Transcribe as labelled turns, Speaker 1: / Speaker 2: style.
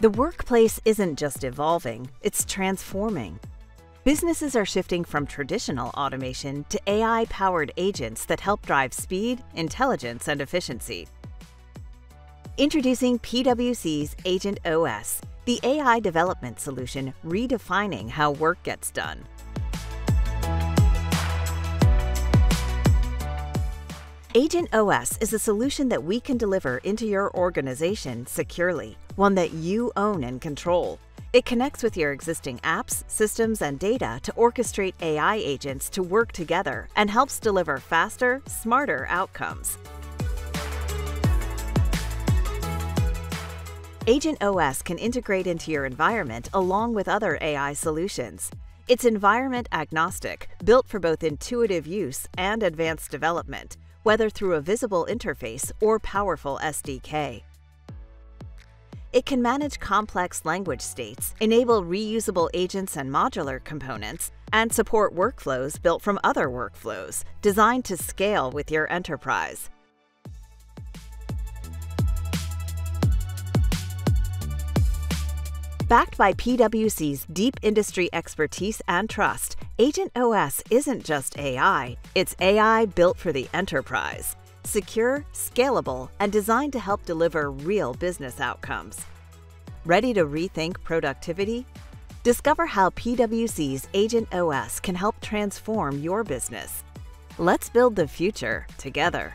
Speaker 1: The workplace isn't just evolving, it's transforming. Businesses are shifting from traditional automation to AI powered agents that help drive speed, intelligence, and efficiency. Introducing PwC's Agent OS, the AI development solution redefining how work gets done. Agent OS is a solution that we can deliver into your organization securely, one that you own and control. It connects with your existing apps, systems, and data to orchestrate AI agents to work together and helps deliver faster, smarter outcomes. Agent OS can integrate into your environment along with other AI solutions. It's environment agnostic, built for both intuitive use and advanced development, whether through a visible interface or powerful SDK. It can manage complex language states, enable reusable agents and modular components, and support workflows built from other workflows, designed to scale with your enterprise. Backed by PwC's deep industry expertise and trust, Agent OS isn't just AI, it's AI built for the enterprise secure, scalable, and designed to help deliver real business outcomes. Ready to rethink productivity? Discover how PwC's Agent OS can help transform your business. Let's build the future together.